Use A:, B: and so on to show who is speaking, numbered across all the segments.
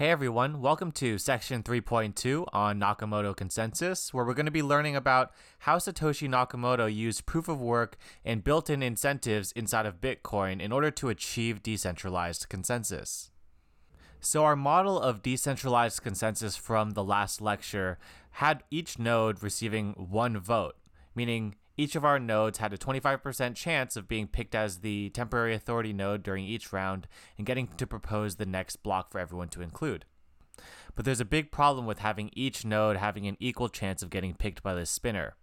A: Hey everyone, welcome to section 3.2 on Nakamoto consensus, where we're going to be learning about how Satoshi Nakamoto used proof of work and built in incentives inside of Bitcoin in order to achieve decentralized consensus. So, our model of decentralized consensus from the last lecture had each node receiving one vote, meaning each of our nodes had a 25% chance of being picked as the temporary authority node during each round and getting to propose the next block for everyone to include. But there's a big problem with having each node having an equal chance of getting picked by the spinner.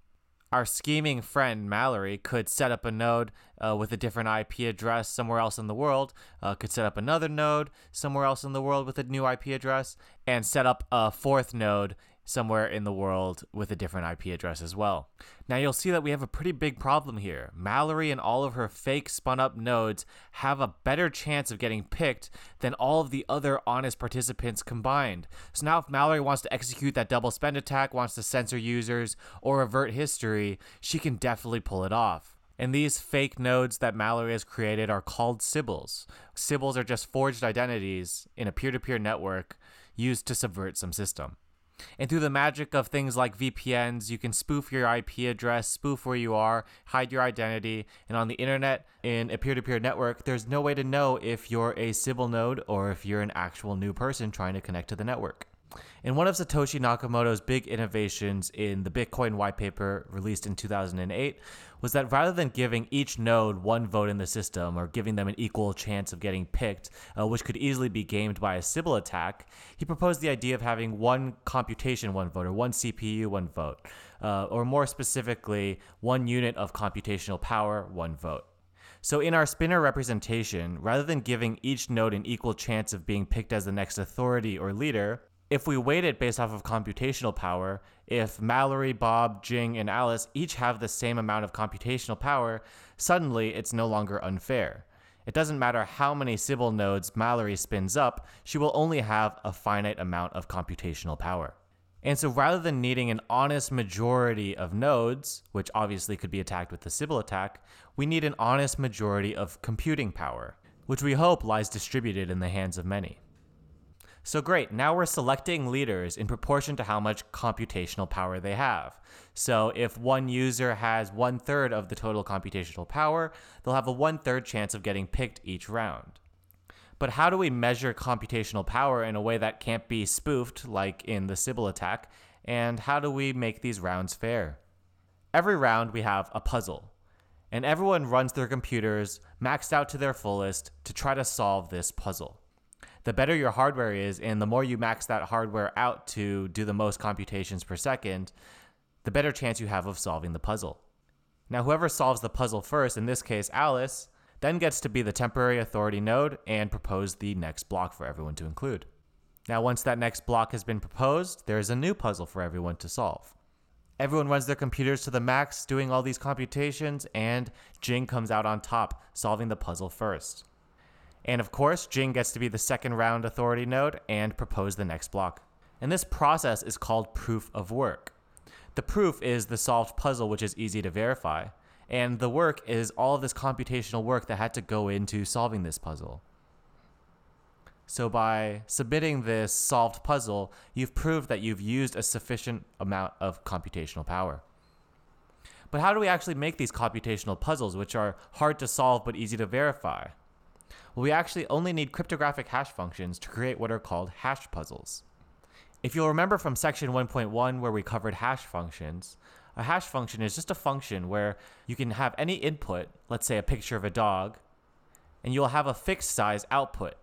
A: Our scheming friend Mallory could set up a node uh, with a different IP address somewhere else in the world, uh, could set up another node somewhere else in the world with a new IP address, and set up a fourth node somewhere in the world with a different IP address as well. Now you'll see that we have a pretty big problem here. Mallory and all of her fake spun up nodes have a better chance of getting picked than all of the other honest participants combined. So now if Mallory wants to execute that double spend attack, wants to censor users or avert history, she can definitely pull it off. And these fake nodes that Mallory has created are called Sybils. Sybils are just forged identities in a peer to peer network used to subvert some system. And through the magic of things like VPNs, you can spoof your IP address, spoof where you are, hide your identity. And on the internet, in a peer to peer network, there's no way to know if you're a Sybil node or if you're an actual new person trying to connect to the network. And one of Satoshi Nakamoto's big innovations in the Bitcoin white paper released in 2008 was that rather than giving each node one vote in the system or giving them an equal chance of getting picked, uh, which could easily be gamed by a Sybil attack, he proposed the idea of having one computation, one vote, or one CPU, one vote, uh, or more specifically, one unit of computational power, one vote. So in our spinner representation, rather than giving each node an equal chance of being picked as the next authority or leader, if we weight it based off of computational power, if Mallory, Bob, Jing, and Alice each have the same amount of computational power, suddenly it's no longer unfair. It doesn't matter how many Sybil nodes Mallory spins up, she will only have a finite amount of computational power. And so rather than needing an honest majority of nodes, which obviously could be attacked with the Sybil attack, we need an honest majority of computing power, which we hope lies distributed in the hands of many. So great, now we're selecting leaders in proportion to how much computational power they have. So if one user has one third of the total computational power, they'll have a one third chance of getting picked each round. But how do we measure computational power in a way that can't be spoofed, like in the Sybil attack? And how do we make these rounds fair? Every round, we have a puzzle, and everyone runs their computers maxed out to their fullest to try to solve this puzzle the better your hardware is and the more you max that hardware out to do the most computations per second, the better chance you have of solving the puzzle. Now, whoever solves the puzzle first, in this case Alice, then gets to be the temporary authority node and propose the next block for everyone to include. Now, once that next block has been proposed, there is a new puzzle for everyone to solve. Everyone runs their computers to the max, doing all these computations, and Jing comes out on top, solving the puzzle first. And of course, Jing gets to be the second round authority node and propose the next block. And this process is called proof of work. The proof is the solved puzzle, which is easy to verify. And the work is all of this computational work that had to go into solving this puzzle. So by submitting this solved puzzle, you've proved that you've used a sufficient amount of computational power. But how do we actually make these computational puzzles, which are hard to solve but easy to verify? We actually only need cryptographic hash functions to create what are called hash puzzles. If you'll remember from section 1.1 where we covered hash functions, a hash function is just a function where you can have any input, let's say a picture of a dog, and you'll have a fixed size output,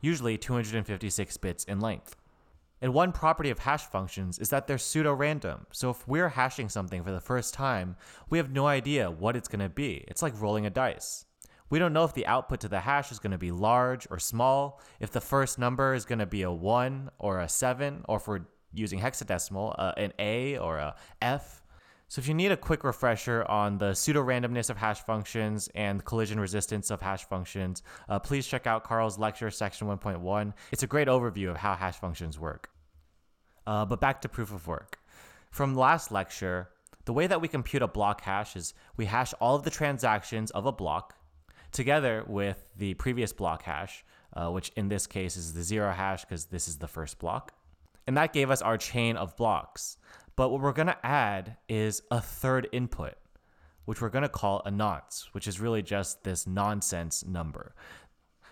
A: usually 256 bits in length. And one property of hash functions is that they're pseudo random. So if we're hashing something for the first time, we have no idea what it's going to be. It's like rolling a dice. We don't know if the output to the hash is going to be large or small, if the first number is going to be a 1 or a 7, or if we're using hexadecimal, uh, an A or a F. So if you need a quick refresher on the pseudo-randomness of hash functions and collision resistance of hash functions, uh, please check out Karl's lecture, section 1.1. It's a great overview of how hash functions work. Uh, but back to proof of work. From last lecture, the way that we compute a block hash is we hash all of the transactions of a block, together with the previous block hash, uh, which in this case is the zero hash because this is the first block. And that gave us our chain of blocks. But what we're going to add is a third input, which we're going to call a nonce, which is really just this nonsense number.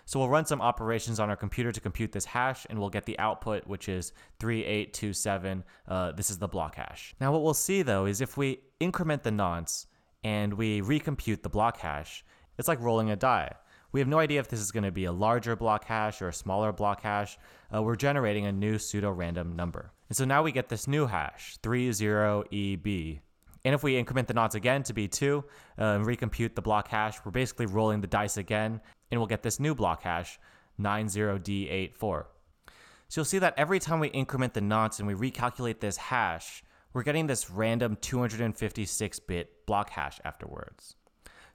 A: So we'll run some operations on our computer to compute this hash, and we'll get the output, which is 3827. Uh, this is the block hash. Now, what we'll see though is if we increment the nonce and we recompute the block hash, it's like rolling a die. We have no idea if this is going to be a larger block hash or a smaller block hash. Uh, we're generating a new pseudo random number. And so now we get this new hash, 30EB. And if we increment the nonce again to be 2 uh, and recompute the block hash, we're basically rolling the dice again, and we'll get this new block hash, 90D84. So you'll see that every time we increment the nonce and we recalculate this hash, we're getting this random 256 bit block hash afterwards.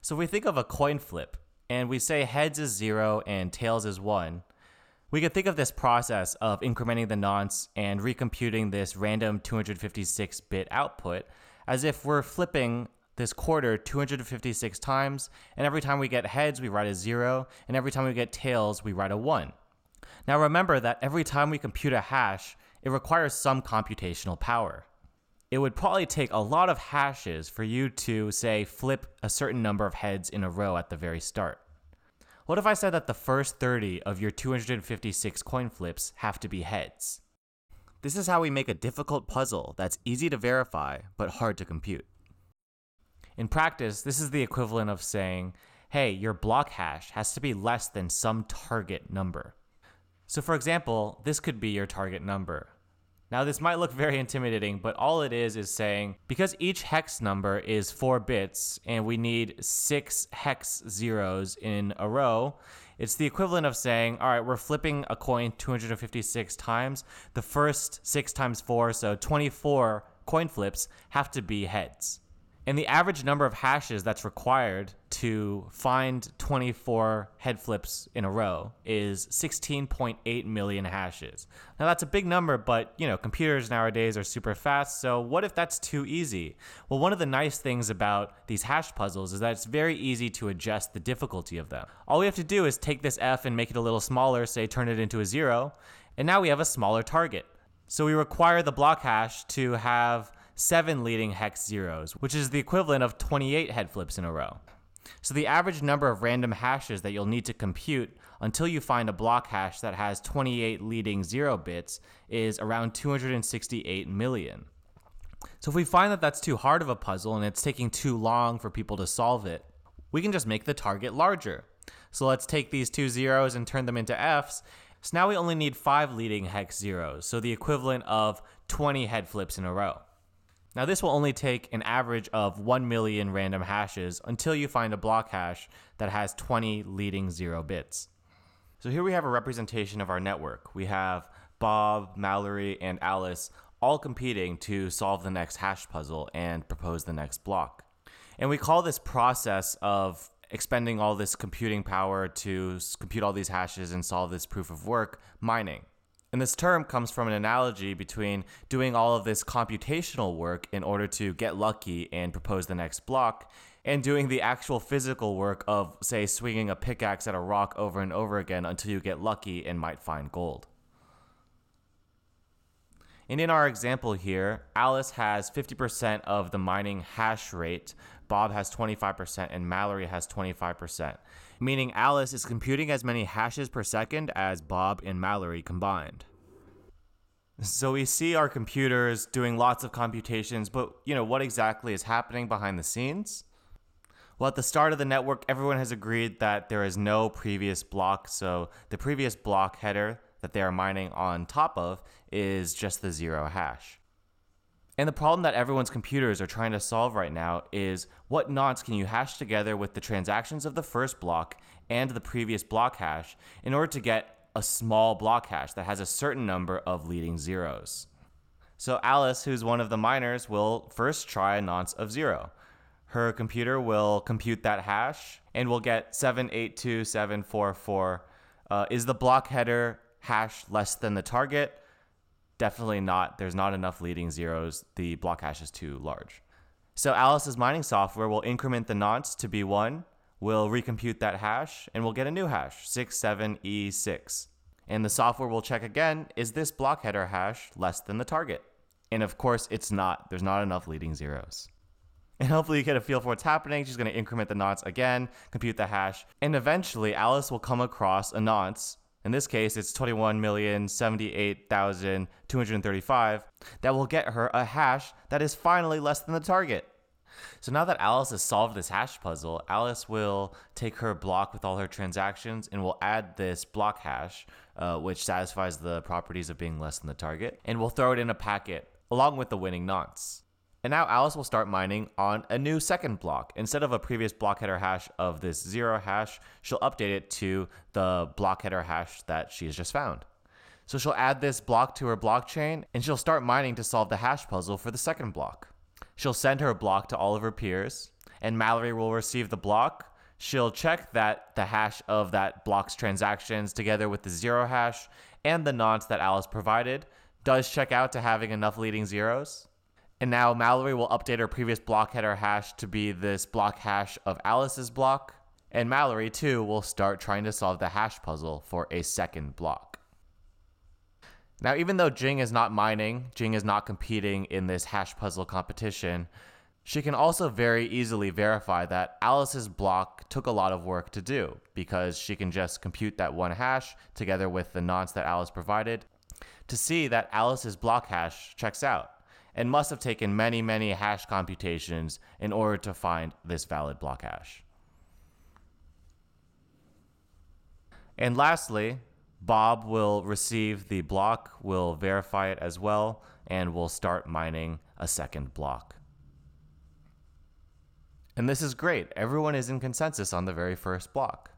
A: So if we think of a coin flip and we say heads is 0 and tails is 1, we could think of this process of incrementing the nonce and recomputing this random 256 bit output as if we're flipping this quarter 256 times, and every time we get heads, we write a 0, and every time we get tails, we write a 1. Now remember that every time we compute a hash, it requires some computational power. It would probably take a lot of hashes for you to, say, flip a certain number of heads in a row at the very start. What if I said that the first 30 of your 256 coin flips have to be heads? This is how we make a difficult puzzle that's easy to verify but hard to compute. In practice, this is the equivalent of saying, hey, your block hash has to be less than some target number. So, for example, this could be your target number. Now, this might look very intimidating, but all it is is saying because each hex number is four bits and we need six hex zeros in a row, it's the equivalent of saying, all right, we're flipping a coin 256 times. The first six times four, so 24 coin flips, have to be heads. And the average number of hashes that's required to find 24 head flips in a row is 16.8 million hashes. Now that's a big number, but you know, computers nowadays are super fast, so what if that's too easy? Well, one of the nice things about these hash puzzles is that it's very easy to adjust the difficulty of them. All we have to do is take this f and make it a little smaller, say turn it into a 0, and now we have a smaller target. So we require the block hash to have seven leading hex zeros, which is the equivalent of 28 head flips in a row. So the average number of random hashes that you'll need to compute until you find a block hash that has 28 leading zero bits is around 268 million. So if we find that that's too hard of a puzzle and it's taking too long for people to solve it, we can just make the target larger. So let's take these two zeros and turn them into Fs. So now we only need five leading hex zeros, so the equivalent of 20 head flips in a row. Now, this will only take an average of 1 million random hashes until you find a block hash that has 20 leading zero bits. So here we have a representation of our network. We have Bob, Mallory, and Alice all competing to solve the next hash puzzle and propose the next block. And we call this process of expending all this computing power to compute all these hashes and solve this proof of work mining. And this term comes from an analogy between doing all of this computational work in order to get lucky and propose the next block, and doing the actual physical work of, say, swinging a pickaxe at a rock over and over again until you get lucky and might find gold. And in our example here, Alice has 50% of the mining hash rate, Bob has 25%, and Mallory has 25% meaning Alice is computing as many hashes per second as Bob and Mallory combined. So we see our computers doing lots of computations, but you know, what exactly is happening behind the scenes? Well, at the start of the network, everyone has agreed that there is no previous block, so the previous block header that they are mining on top of is just the zero hash. And the problem that everyone's computers are trying to solve right now is what nonce can you hash together with the transactions of the first block and the previous block hash in order to get a small block hash that has a certain number of leading zeros. So Alice, who's one of the miners, will first try a nonce of zero. Her computer will compute that hash and will get 782744. Uh, is the block header hash less than the target? Definitely not, there's not enough leading zeros. The block hash is too large. So Alice's mining software will increment the nonce to be one, will recompute that hash and we'll get a new hash, 67E6. And the software will check again is this block header hash less than the target? And of course, it's not. There's not enough leading zeros. And hopefully, you get a feel for what's happening. She's going to increment the nonce again, compute the hash, and eventually, Alice will come across a nonce. In this case, it's 21,078,235 that will get her a hash that is finally less than the target. So now that Alice has solved this hash puzzle, Alice will take her block with all her transactions and will add this block hash, uh, which satisfies the properties of being less than the target, and we'll throw it in a packet along with the winning nonce. And now Alice will start mining on a new second block. Instead of a previous block header hash of this zero hash, she'll update it to the block header hash that she has just found. So she'll add this block to her blockchain and she'll start mining to solve the hash puzzle for the second block. She'll send her block to all of her peers, and Mallory will receive the block. She'll check that the hash of that block's transactions together with the zero hash and the nonce that Alice provided does check out to having enough leading zeros. And now Mallory will update her previous block header hash to be this block hash of Alice's block. And Mallory, too, will start trying to solve the hash puzzle for a second block. Now, even though Jing is not mining, Jing is not competing in this hash puzzle competition, she can also very easily verify that Alice's block took a lot of work to do because she can just compute that one hash together with the nonce that Alice provided to see that Alice's block hash checks out and must have taken many, many hash computations in order to find this valid block hash. And lastly, Bob will receive the block, will verify it as well, and will start mining a second block. And this is great. Everyone is in consensus on the very first block.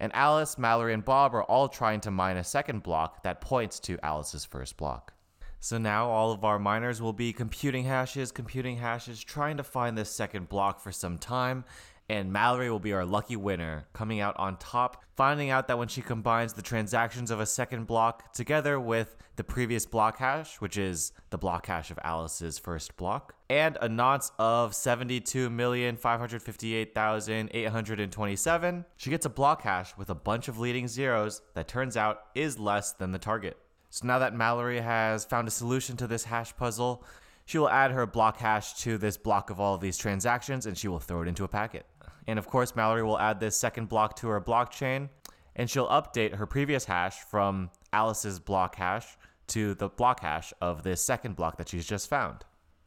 A: And Alice, Mallory, and Bob are all trying to mine a second block that points to Alice's first block. So now all of our miners will be computing hashes, computing hashes, trying to find this second block for some time. And Mallory will be our lucky winner, coming out on top, finding out that when she combines the transactions of a second block together with the previous block hash, which is the block hash of Alice's first block, and a nonce of 72,558,827, she gets a block hash with a bunch of leading zeros that turns out is less than the target. So now that Mallory has found a solution to this hash puzzle, she will add her block hash to this block of all of these transactions and she will throw it into a packet. And of course, Mallory will add this second block to her blockchain and she'll update her previous hash from Alice's block hash to the block hash of this second block that she's just found.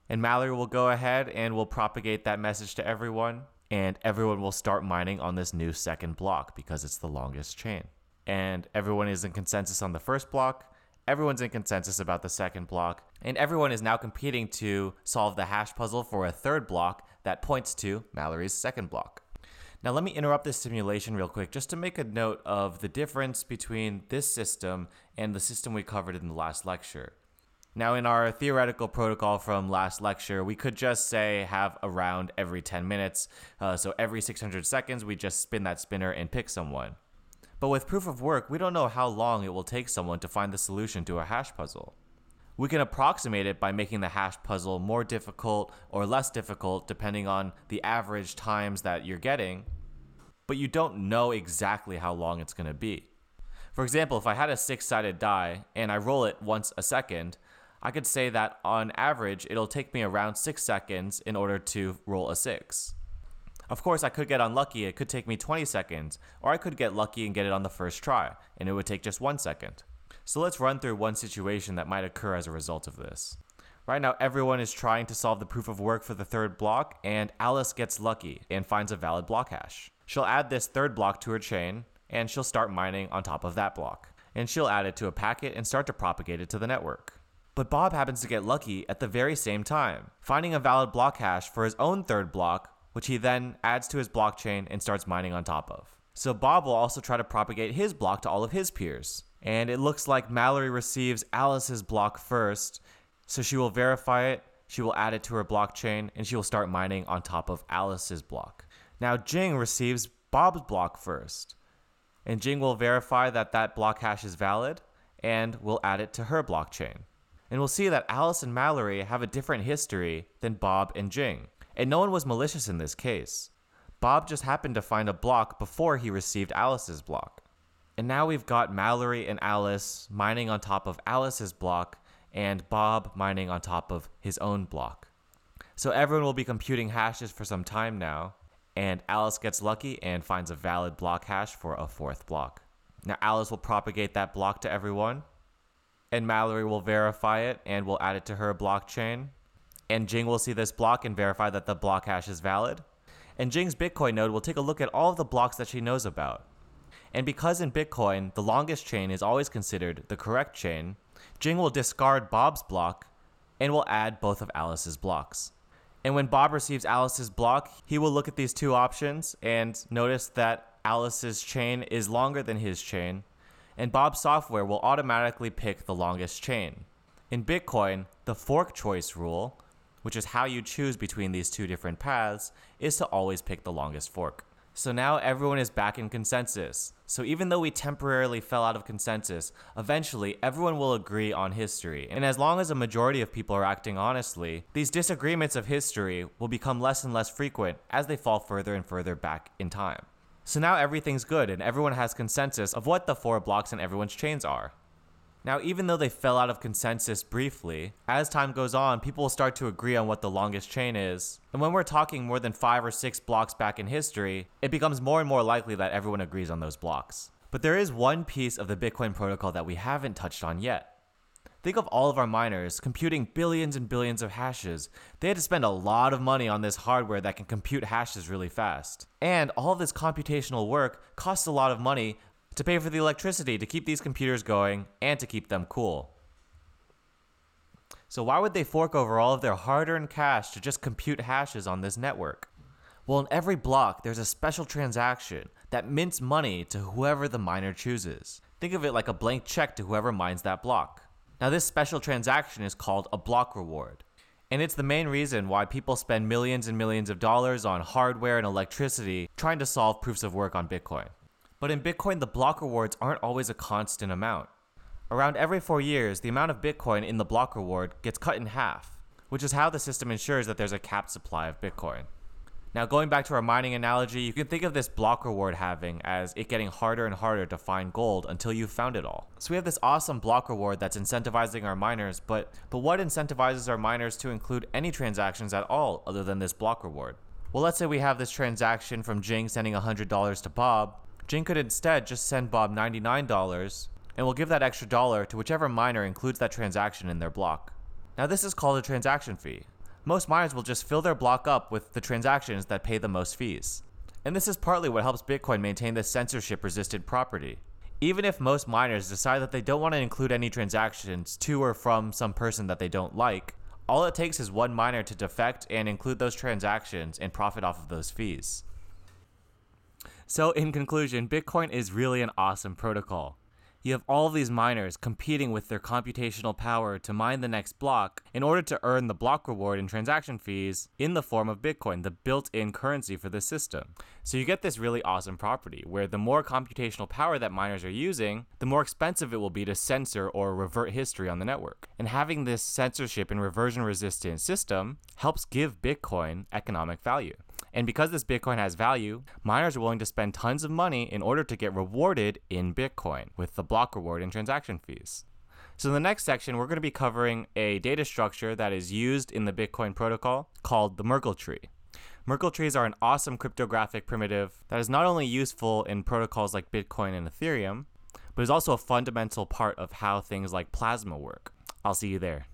A: And Mallory will go ahead and will propagate that message to everyone, and everyone will start mining on this new second block because it's the longest chain. And everyone is in consensus on the first block, Everyone's in consensus about the second block, and everyone is now competing to solve the hash puzzle for a third block that points to Mallory's second block. Now, let me interrupt this simulation real quick just to make a note of the difference between this system and the system we covered in the last lecture. Now, in our theoretical protocol from last lecture, we could just say have a round every 10 minutes. Uh, so every 600 seconds, we just spin that spinner and pick someone. But with proof of work, we don't know how long it will take someone to find the solution to a hash puzzle. We can approximate it by making the hash puzzle more difficult or less difficult depending on the average times that you're getting, but you don't know exactly how long it's going to be. For example, if I had a six sided die and I roll it once a second, I could say that on average it'll take me around six seconds in order to roll a six. Of course, I could get unlucky, it could take me 20 seconds, or I could get lucky and get it on the first try, and it would take just one second. So let's run through one situation that might occur as a result of this. Right now, everyone is trying to solve the proof of work for the third block, and Alice gets lucky and finds a valid block hash. She'll add this third block to her chain, and she'll start mining on top of that block. And she'll add it to a packet and start to propagate it to the network. But Bob happens to get lucky at the very same time, finding a valid block hash for his own third block which he then adds to his blockchain and starts mining on top of. So Bob will also try to propagate his block to all of his peers. And it looks like Mallory receives Alice's block first, so she will verify it, she will add it to her blockchain, and she will start mining on top of Alice's block. Now Jing receives Bob's block first, and Jing will verify that that block hash is valid and will add it to her blockchain. And we'll see that Alice and Mallory have a different history than Bob and Jing and no one was malicious in this case. Bob just happened to find a block before he received Alice's block. And now we've got Mallory and Alice mining on top of Alice's block and Bob mining on top of his own block. So everyone will be computing hashes for some time now, and Alice gets lucky and finds a valid block hash for a fourth block. Now Alice will propagate that block to everyone, and Mallory will verify it and will add it to her blockchain. And Jing will see this block and verify that the block hash is valid. And Jing's Bitcoin node will take a look at all of the blocks that she knows about. And because in Bitcoin, the longest chain is always considered the correct chain, Jing will discard Bob's block and will add both of Alice's blocks. And when Bob receives Alice's block, he will look at these two options and notice that Alice's chain is longer than his chain, and Bob's software will automatically pick the longest chain. In Bitcoin, the fork choice rule, which is how you choose between these two different paths, is to always pick the longest fork. So now everyone is back in consensus. So even though we temporarily fell out of consensus, eventually everyone will agree on history. And as long as a majority of people are acting honestly, these disagreements of history will become less and less frequent as they fall further and further back in time. So now everything's good and everyone has consensus of what the four blocks in everyone's chains are. Now, even though they fell out of consensus briefly, as time goes on, people will start to agree on what the longest chain is. And when we're talking more than five or six blocks back in history, it becomes more and more likely that everyone agrees on those blocks. But there is one piece of the Bitcoin protocol that we haven't touched on yet. Think of all of our miners computing billions and billions of hashes. They had to spend a lot of money on this hardware that can compute hashes really fast. And all this computational work costs a lot of money to pay for the electricity to keep these computers going and to keep them cool. So, why would they fork over all of their hard earned cash to just compute hashes on this network? Well, in every block, there's a special transaction that mints money to whoever the miner chooses. Think of it like a blank check to whoever mines that block. Now, this special transaction is called a block reward. And it's the main reason why people spend millions and millions of dollars on hardware and electricity trying to solve proofs of work on Bitcoin. But in Bitcoin, the block rewards aren't always a constant amount. Around every four years, the amount of Bitcoin in the block reward gets cut in half, which is how the system ensures that there's a capped supply of Bitcoin. Now, going back to our mining analogy, you can think of this block reward halving as it getting harder and harder to find gold until you've found it all. So we have this awesome block reward that's incentivizing our miners, but but what incentivizes our miners to include any transactions at all other than this block reward? Well, let's say we have this transaction from Jing sending $100 to Bob, Jing could instead just send Bob $99 and will give that extra dollar to whichever miner includes that transaction in their block. Now, this is called a transaction fee. Most miners will just fill their block up with the transactions that pay the most fees. And this is partly what helps Bitcoin maintain this censorship resistant property. Even if most miners decide that they don't want to include any transactions to or from some person that they don't like, all it takes is one miner to defect and include those transactions and profit off of those fees. So, in conclusion, Bitcoin is really an awesome protocol. You have all these miners competing with their computational power to mine the next block in order to earn the block reward and transaction fees in the form of Bitcoin, the built in currency for the system. So you get this really awesome property where the more computational power that miners are using, the more expensive it will be to censor or revert history on the network. And having this censorship and reversion resistant system helps give Bitcoin economic value. And because this Bitcoin has value, miners are willing to spend tons of money in order to get rewarded in Bitcoin with the block reward and transaction fees. So, in the next section, we're going to be covering a data structure that is used in the Bitcoin protocol called the Merkle tree. Merkle trees are an awesome cryptographic primitive that is not only useful in protocols like Bitcoin and Ethereum, but is also a fundamental part of how things like Plasma work. I'll see you there.